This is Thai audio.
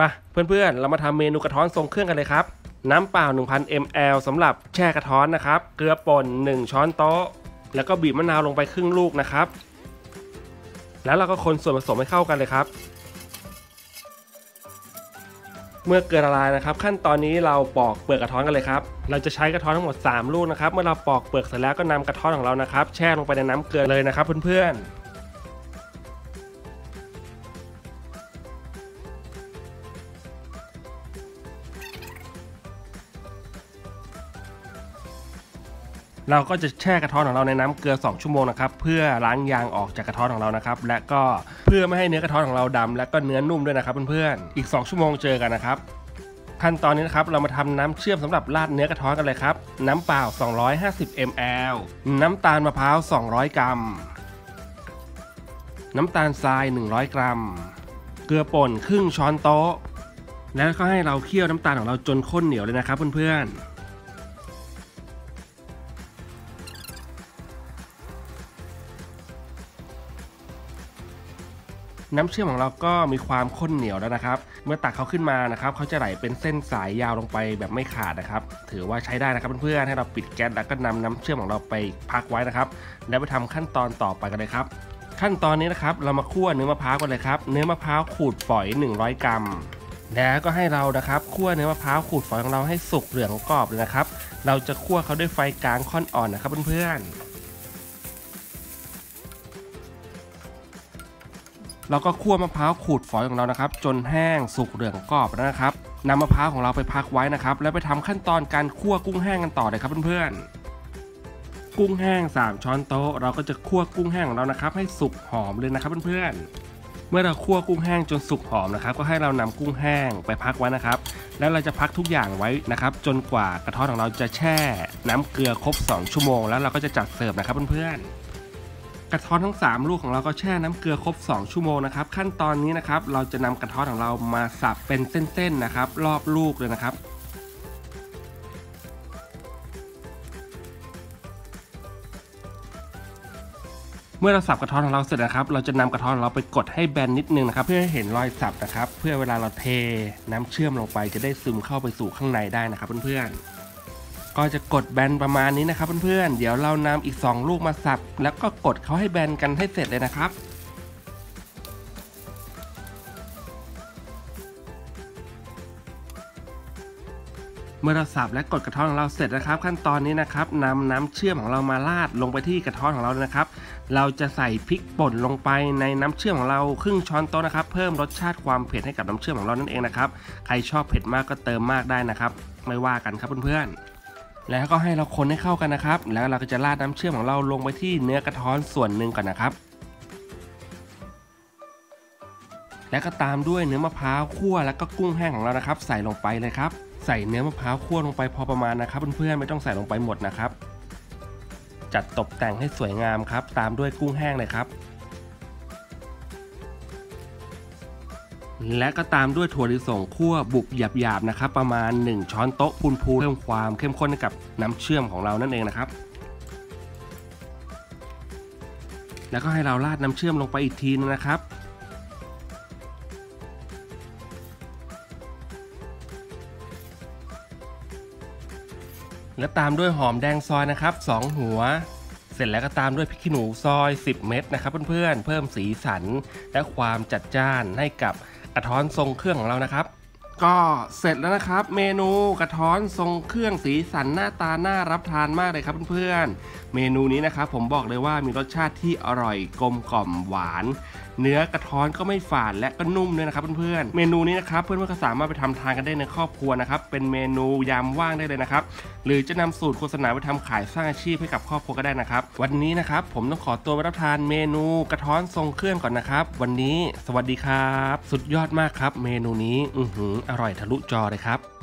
ปะเพื่อนๆ เรามาทำเมนูกระท้อนทรงเครื่องกันเลยครับ น้ำเปล่า 1,000 ml สำหรับแช่กระท้อนนะครับ เกลือป่น 1 ช้อนโต๊ะ แล้วก็บีบมะนาวลงไปครึ่งลูกนะครับ แล้วเราก็คนส่วนผสมให้เข้ากันเลยครับ เมื่อเกลือละลายนะครับ ขั้นตอนนี้เราปอกเปลือกกระท้อนกันเลยครับ เราจะใช้กระท้อนทั้งหมด 3 ลูกนะครับ เมื่อเราปอกเปลือกเสร็จแล้วก็นำกระท้อนของเรานะครับ แช่ลงไปในน้ำเกลือเลยนะครับเพื่อนๆ เราก็จะแช่กระท้อนของเราในน้ำเกลือ 2 ชั่วโมงนะครับเพื่อล้างยางออกจากกระท้อนของเรานะครับและก็เพื่อไม่ให้เนื้อกระท้อนของเราดำและก็เนื้อนุ่มด้วยนะครับเพื่อนๆอีก 2 ชั่วโมงเจอกันนะครับขั้นตอนนี้นะครับเรามาทำน้ำเชื่อมสำหรับราดเนื้อกระท้อนกันเลยครับ น้ำเปล่า 250 ml น้ำตาลมะพร้าว 200 กรัม น้ำตาลทราย 100 กรัม เกลือป่นครึ่งช้อนโต๊ะ แล้วก็ให้เราเคี่ยวน้ำตาลของเราจนข้นเหนียวเลยนะครับเพื่อนๆ น้ำเชื่อมของเราก็มีความข้นเหนียวแล้วนะครับ เมื่อตักเขาขึ้นมานะครับเขาจะไหลเป็นเส้นสายยาวลงไปแบบไม่ขาดนะครับ ถือว่าใช้ได้นะครับเพื่อนๆให้เราปิดแก๊สแล้วก็นำน้ำเชื่อมของเราไปพักไว้นะครับ แล้วไปทำขั้นตอนต่อไปกันเลยครับ ขั้นตอนนี้นะครับเรามาคั่วเนื้อมะพร้าวกันเลยครับ เนื้อมะพร้าวขูดฝอย 100 กรัมแล้วก็ให้เรานะครับคั่วเนื้อมะพร้าวขูดฝอยของเราให้สุกเหลืองกรอบเลยนะครับ เราจะคั่วเขาด้วยไฟกลางค่อนอ่อนนะครับเพื่อนๆ เราก็คั่วมะพร้าวขูดฝอยของเรานะครับ จนแห้งสุกเหลืองกรอบแล้วนะครับนำมะพร้าวของเราไปพักไว้นะครับ แล้วไปทำขั้นตอนการคั่วกุ้งแห้งกันต่อเลยครับเพื่อนๆกุ้งแห้ง 3 ช้อนโต๊ะ เราก็จะคั่วกุ้งแห้งของเรานะครับ ให้สุกหอมเลยนะครับเพื่อนๆเมื่อเราคั่วกุ้งแห้งจนสุกหอมนะครับ ก็ให้เรานำกุ้งแห้งไปพักไว้นะครับ แล้วเราจะพักทุกอย่างไว้นะครับ จนกว่ากระท้อนของเราจะแช่ น้ำเกลือครบ 2 ชั่วโมง แล้วเราก็จะจัดเสิร์ฟนะครับเพื่อนๆ กระท้อนทั้ง 3 ลูกของเราก็แช่น้ำเกลือครบ 2 ชั่วโมงนะครับ ขั้นตอนนี้นะครับเราจะนำกระท้อนของเรามาสับเป็นเส้นๆนะครับ รอบลูกเลยนะครับเมื่อเราสับกระท้อนของเราเสร็จนะครับ เราจะนำกระท้อนของเราไปกดให้แบนนิดนึงนะครับ เพื่อให้เห็นรอยสับนะครับ เพื่อเวลาเราเทน้ำเชื่อมลงไปจะได้ซึมเข้าไปสู่ข้างในได้นะครับเพื่อนๆ ก็จะกดแบนประมาณนี้นะครับเพื่อนๆ เดี๋ยวเรานำอีก 2 ลูกมาสับ แล้วก็กดเขาให้แบนกันให้เสร็จเลยนะครับ เมื่อเราสับและกดกระท้อนของเราเสร็จนะครับ ขั้นตอนนี้นะครับนำน้ำเชื่อมของเรามาราดลงไปที่กระท้อนของเราเลยนะครับ เราจะใส่พริกป่นลงไปในน้ำเชื่อมของเราครึ่งช้อนโต๊ะนะครับ เพิ่มรสชาติความเผ็ดให้กับน้ำเชื่อมของเรานั่นเองนะครับ ใครชอบเผ็ดมากก็เติมมากได้นะครับ ไม่ว่ากันครับเพื่อนๆ แล้วก็ให้เราคนให้เข้ากันนะครับ แล้วเราก็จะราดน้ำเชื่อมของเราลงไปที่เนื้อกระท้อนส่วนหนึ่งก่อนนะครับ แล้วก็ตามด้วยเนื้อมะพร้าวคั่วแล้วก็กุ้งแห้งของเรานะครับ ใส่ลงไปเลยครับ ใส่เนื้อมะพร้าวคั่วลงไปพอประมาณนะครับเพื่อนๆไม่ต้องใส่ลงไปหมดนะครับ จัดตกแต่งให้สวยงามครับ ตามด้วยกุ้งแห้งเลยครับ และก็ตามด้วยถั่วลิสงคั่วบุบหยาบๆนะครับประมาณ 1 ช้อนโต๊ะพูนๆเพิ่มความเข้มข้นกับน้ำเชื่อมของเรานั่นเองนะครับ แล้วก็ให้เราราดน้ำเชื่อมลงไปอีกทีนึงนะครับและตามด้วยหอมแดงซอยนะครับ 2 หัว เสร็จแล้วก็ตามด้วยพริกขี้หนูซอย 10 เม็ดนะครับเพื่อนๆเพิ่มสีสันและความจัดจ้านให้กับ ระท้อนทรงเครื่องของเรานะครับ ก็เสร็จแล้วนะครับ เมนูกระท้อนทรงเครื่องสีสันหน้าตาน่ารับทานมากเลยครับเพื่อนๆ เมนูนี้นะครับผมบอกเลยว่ามีรสชาติที่อร่อยกลมกล่อมหวาน เนื้อกระท้อนก็ไม่ฝาดและก็นุ่มด้วยนะครับเพื่อนๆเมนูนี้นะครับเพื่อนๆก็สามารถไปทำทานกันได้ในครอบครัวนะครับเป็นเมนูยามว่างได้เลยนะครับหรือจะนำสูตรโฆษณาไปทำขายสร้างอาชีพให้กับครอบครัวก็ได้นะครับ วันนี้นะครับผมต้องขอตัวไปรับทานเมนูกระท้อนทรงเครื่องก่อนนะครับ วันนี้สวัสดีครับ สุดยอดมากครับ เมนูนี้อือหืออร่อยทะลุจอเลยครับ